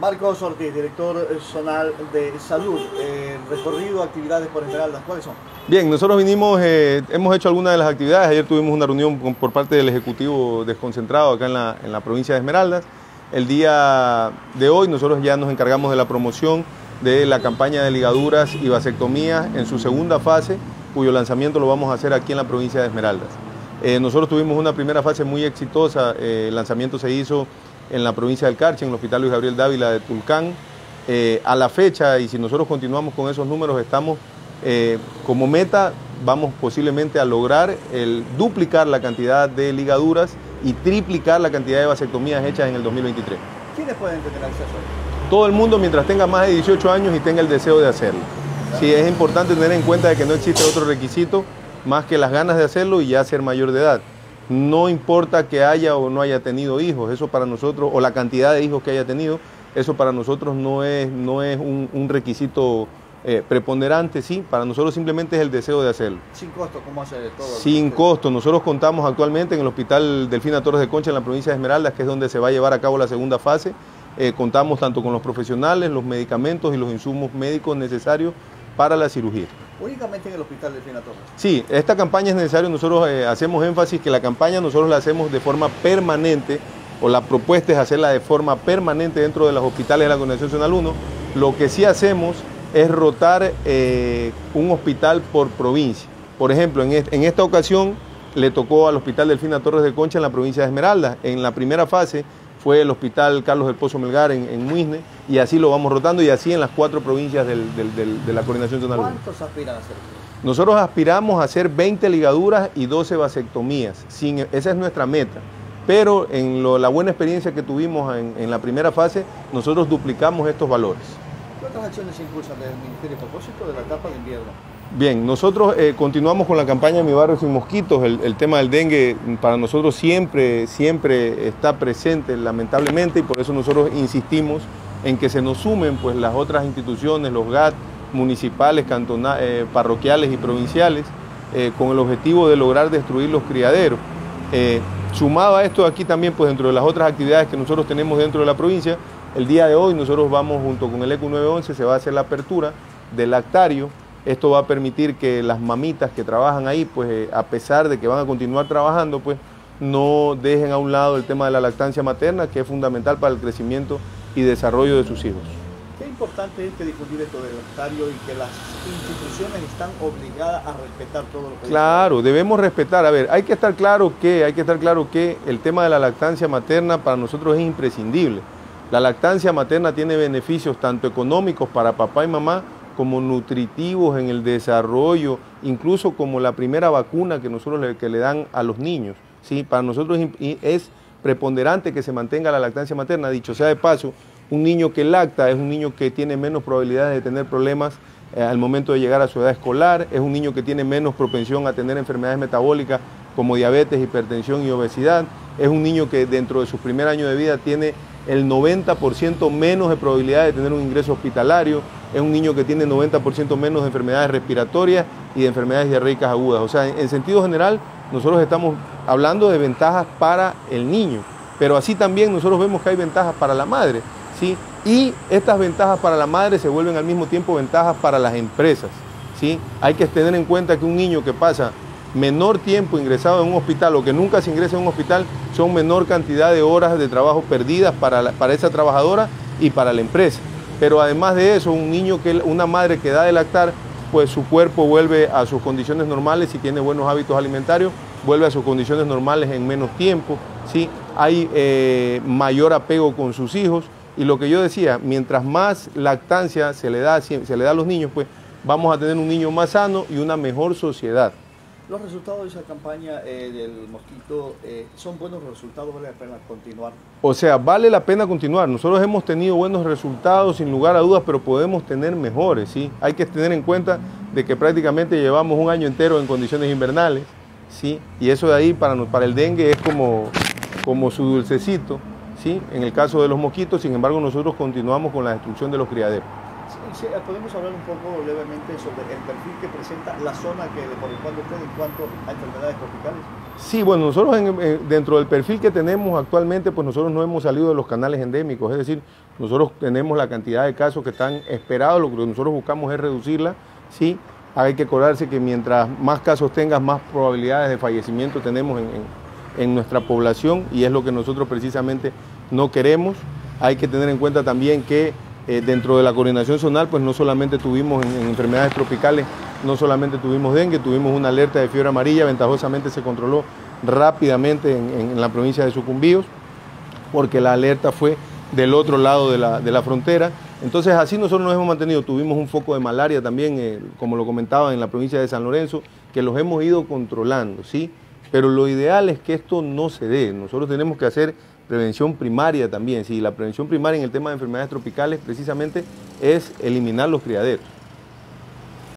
Marcos Ortiz, director zonal de salud, eh, recorrido, actividades por Esmeraldas, ¿cuáles son? Bien, nosotros vinimos, eh, hemos hecho algunas de las actividades, ayer tuvimos una reunión por parte del Ejecutivo desconcentrado acá en la, en la provincia de Esmeraldas. El día de hoy nosotros ya nos encargamos de la promoción de la campaña de ligaduras y vasectomías en su segunda fase, cuyo lanzamiento lo vamos a hacer aquí en la provincia de Esmeraldas. Eh, nosotros tuvimos una primera fase muy exitosa, el lanzamiento se hizo en la provincia del Carchi, en el Hospital Luis Gabriel Dávila de Tulcán. Eh, a la fecha, y si nosotros continuamos con esos números, estamos eh, como meta, vamos posiblemente a lograr el duplicar la cantidad de ligaduras y triplicar la cantidad de vasectomías hechas en el 2023. ¿Quiénes pueden tener acceso Todo el mundo mientras tenga más de 18 años y tenga el deseo de hacerlo. Sí, es importante tener en cuenta de que no existe otro requisito más que las ganas de hacerlo y ya ser mayor de edad. No importa que haya o no haya tenido hijos, eso para nosotros, o la cantidad de hijos que haya tenido, eso para nosotros no es, no es un, requisito eh, preponderante, sí, para nosotros simplemente es el deseo de hacerlo. Sin costo, ¿cómo hace todo? Sin costo, nosotros contamos actualmente en el Hospital Delfina Torres de Concha en la provincia de Esmeraldas, que es donde se va a llevar a cabo la segunda fase. Eh, contamos tanto con los profesionales, los medicamentos y los insumos médicos necesarios para la cirugía. Únicamente en el Hospital de Fina Torres. Sí, esta campaña es necesario, nosotros eh, hacemos énfasis que la campaña nosotros la hacemos de forma permanente, o la propuesta es hacerla de forma permanente dentro de los hospitales de la Organización Nacional 1. Lo que sí hacemos es rotar eh, un hospital por provincia. Por ejemplo, en, en esta ocasión le tocó al Hospital Delfina Torres de Concha en la provincia de Esmeralda. En la primera fase fue el Hospital Carlos del Pozo Melgar en, en Muisne, y así lo vamos rotando, y así en las cuatro provincias de la Coordinación Zonal ¿Cuántos aspiran a hacer? Nosotros aspiramos a hacer 20 ligaduras y 12 vasectomías, esa es nuestra meta. Pero en la buena experiencia que tuvimos en, en la primera fase, nosotros duplicamos estos valores. ¿Qué otras acciones se impulsan desde el Ministerio a propósito de la etapa de invierno? Bien, nosotros eh, continuamos con la campaña Mi Barrio Sin Mosquitos. El, tema del dengue para nosotros siempre, siempre está presente, lamentablemente, y por eso nosotros insistimos en que se nos sumen pues, las otras instituciones, los GAT municipales, eh, parroquiales y provinciales, eh, con el objetivo de lograr destruir los criaderos. sumado a esto aquí también, pues dentro de las otras actividades que nosotros tenemos dentro de la provincia, el día de hoy nosotros vamos junto con el ECU 911, se va a hacer la apertura del lactario esto va a permitir que las mamitas que trabajan ahí, pues eh, a pesar de que van a continuar trabajando, pues no dejen a un lado el tema de la lactancia materna, que es fundamental para el crecimiento y desarrollo de sus hijos. Qué importante es que difundir esto del lactario y que las instituciones están obligadas a respetar todo lo que Claro, debemos respetar. A ver, hay que estar claro que, hay que estar claro que el tema de la lactancia materna para nosotros es imprescindible. La lactancia materna tiene beneficios tanto económicos para papá y mamá como nutritivos en el desarrollo, incluso como la primera vacuna que nosotros le, que le dan a los niños. ¿sí? Para nosotros es preponderante que se mantenga la lactancia materna. Dicho sea de paso, un niño que lacta es un niño que tiene menos probabilidades de tener problemas eh, al momento de llegar a su edad escolar, es un niño que tiene menos propensión a tener enfermedades metabólicas como diabetes, hipertensión y obesidad, es un niño que dentro de su primer año de vida tiene el 90% menos de probabilidad de tener un ingreso hospitalario, es un niño que tiene 90% menos de enfermedades respiratorias y de enfermedades diarreicas agudas. O sea, en, sentido general, nosotros estamos hablando de ventajas para el niño, pero así también nosotros vemos que hay ventajas para la madre, ¿sí? Y estas ventajas para la madre se vuelven al mismo tiempo ventajas para las empresas, ¿sí? Hay que tener en cuenta que un niño que pasa menor tiempo ingresado en un hospital o que nunca se ingresa en un hospital son menor cantidad de horas de trabajo perdidas para, para esa trabajadora y para la empresa. Pero además de eso, un niño que una madre que da de lactar, pues su cuerpo vuelve a sus condiciones normales y tiene buenos hábitos alimentarios, vuelve a sus condiciones normales en menos tiempo, ¿sí? hay eh, mayor apego con sus hijos y lo que yo decía, mientras más lactancia se le da, se le da a los niños, pues vamos a tener un niño más sano y una mejor sociedad. Los resultados de esa campaña eh, del mosquito eh, son buenos resultados, vale la pena continuar. O sea, vale la pena continuar. Nosotros hemos tenido buenos resultados sin lugar a dudas, pero podemos tener mejores, ¿sí? Hay que tener en cuenta de que prácticamente llevamos un año entero en condiciones invernales, ¿sí? Y eso de ahí para, para el dengue es como, como su dulcecito, ¿sí? En el caso de los mosquitos, sin embargo, nosotros continuamos con la destrucción de los criaderos. Podemos hablar un poco levemente sobre el perfil que presenta la zona que le corresponde a usted en cuanto a enfermedades tropicales. Sí, bueno, nosotros dentro del perfil que tenemos actualmente, pues nosotros no hemos salido de los canales endémicos, es decir, nosotros tenemos la cantidad de casos que están esperados, lo que nosotros buscamos es reducirla, sí, hay que acordarse que mientras más casos tengas, más probabilidades de fallecimiento tenemos en, nuestra población y es lo que nosotros precisamente no queremos. Hay que tener en cuenta también que eh, dentro de la coordinación zonal, pues no solamente tuvimos en, enfermedades tropicales, no solamente tuvimos dengue, tuvimos una alerta de fiebre amarilla, ventajosamente se controló rápidamente en, la provincia de Sucumbíos, porque la alerta fue del otro lado de la, de la frontera. Entonces así nosotros nos hemos mantenido, tuvimos un foco de malaria también, eh, como lo comentaba, en la provincia de San Lorenzo, que los hemos ido controlando, ¿sí? Pero lo ideal es que esto no se dé, nosotros tenemos que hacer prevención primaria también, sí, la prevención primaria en el tema de enfermedades tropicales precisamente es eliminar los criaderos.